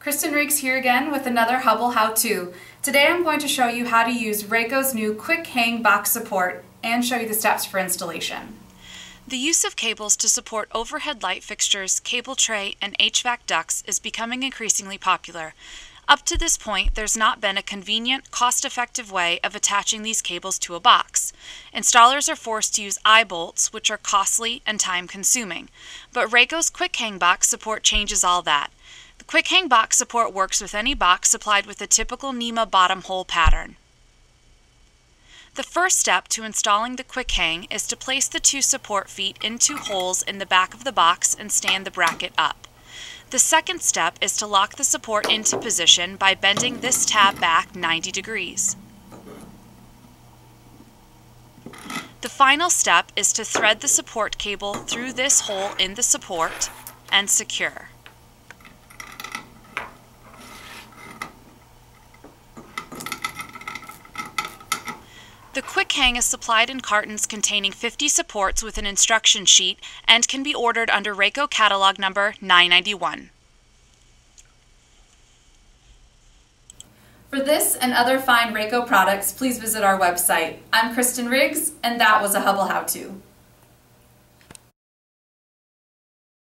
Kristen Riggs here again with another Hubbell how-to. Today I'm going to show you how to use RACO's new KWIK-HANG box support and show you the steps for installation. The use of cables to support overhead light fixtures, cable tray, and HVAC ducts is becoming increasingly popular. Up to this point, there's not been a convenient, cost-effective way of attaching these cables to a box. Installers are forced to use eye bolts, which are costly and time-consuming. But RACO's Quick Hang Box support changes all that. The KWIK-HANG Box support works with any box supplied with a typical NEMA bottom hole pattern. The first step to installing the KWIK-HANG is to place the two support feet into holes in the back of the box and stand the bracket up. The second step is to lock the support into position by bending this tab back 90 degrees. The final step is to thread the support cable through this hole in the support and secure. The KWIK-HANG is supplied in cartons containing 50 supports with an instruction sheet and can be ordered under RACO catalog number 991. For this and other fine RACO products, please visit our website. I'm Kristen Riggs, and that was a Hubbell How To.